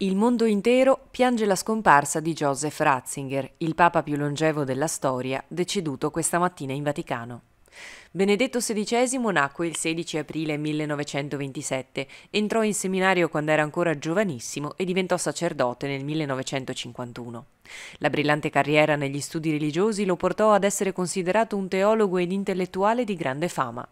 Il mondo intero piange la scomparsa di Joseph Ratzinger, il papa più longevo della storia, deceduto questa mattina in Vaticano. Benedetto XVI nacque il 16 aprile 1927, entrò in seminario quando era ancora giovanissimo e diventò sacerdote nel 1951. La brillante carriera negli studi religiosi lo portò ad essere considerato un teologo ed intellettuale di grande fama.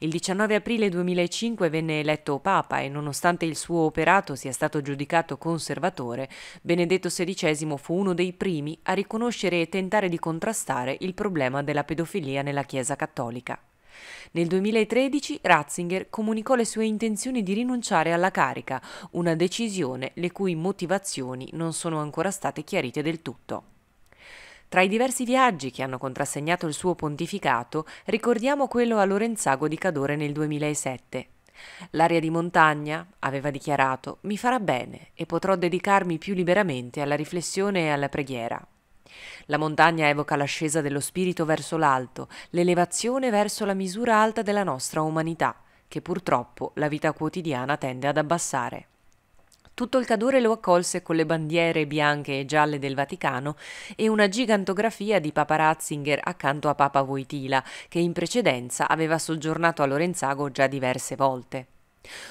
Il 19 aprile 2005 venne eletto Papa e nonostante il suo operato sia stato giudicato conservatore, Benedetto XVI fu uno dei primi a riconoscere e tentare di contrastare il problema della pedofilia nella Chiesa cattolica. Nel 2013 Ratzinger comunicò le sue intenzioni di rinunciare alla carica, una decisione le cui motivazioni non sono ancora state chiarite del tutto. Tra i diversi viaggi che hanno contrassegnato il suo pontificato, ricordiamo quello a Lorenzago di Cadore nel 2007. L'aria di montagna, aveva dichiarato, mi farà bene e potrò dedicarmi più liberamente alla riflessione e alla preghiera. La montagna evoca l'ascesa dello spirito verso l'alto, l'elevazione verso la misura alta della nostra umanità, che purtroppo la vita quotidiana tende ad abbassare. Tutto il Cadore lo accolse con le bandiere bianche e gialle del Vaticano e una gigantografia di Papa Ratzinger accanto a Papa Voitila, che in precedenza aveva soggiornato a Lorenzago già diverse volte.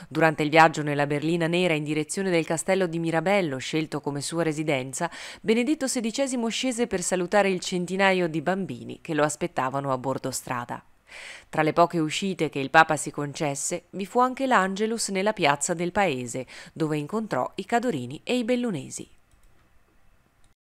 Durante il viaggio nella berlina nera in direzione del castello di Mirabello, scelto come sua residenza, Benedetto XVI scese per salutare il centinaio di bambini che lo aspettavano a bordo strada. Tra le poche uscite che il Papa si concesse, vi fu anche l'Angelus nella piazza del paese, dove incontrò i Cadorini e i Bellunesi.